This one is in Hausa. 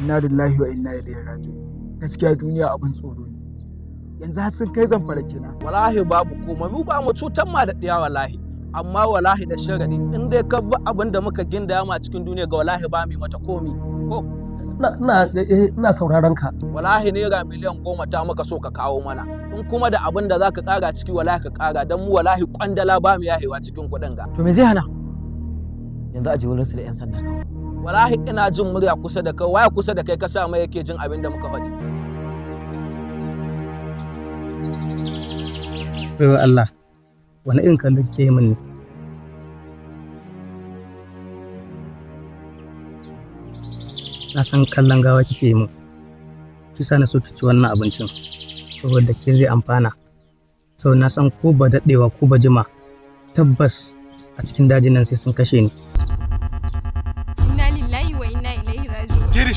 inna lillahi wa inna ilaihi raji'un. Gaskiya duniya abin tsoro ne. Yanzu har sun kai zamfara kenan. Wallahi babu komai. Mu ba mu cutar ma da ɗiya wallahi. Amma wallahi da sharadi in dai ka bi abin da muka ginda ma cikin duniya ga wallahi ba mu mata komi. Ko? Ina sauraron ka. Wallahi naira miliyan goma ta muka so ka kawo mana. In kuma da abin da zaka kara ciki wallahi ka kara dan mu wallahi kwandala ba mu yahewa cikin kuɗin ga. To me zai hana? Yanzu a je wurin su da yan sanda kawai. Wallahi ina jin murya kusa da kai waya kusa da kai ka sa mai yake jin abin da muka faɗi. Baiwa Allah wani irin kallon ke yi min ne? Na san kallon gawa kike yi min. Kisa na so ki ci wannan abincin saboda ke zai amfana. Sau na san ko ba daɗewa ko ba jima. Tabbas a cikin dajin nan sai sun kashe ni. Geri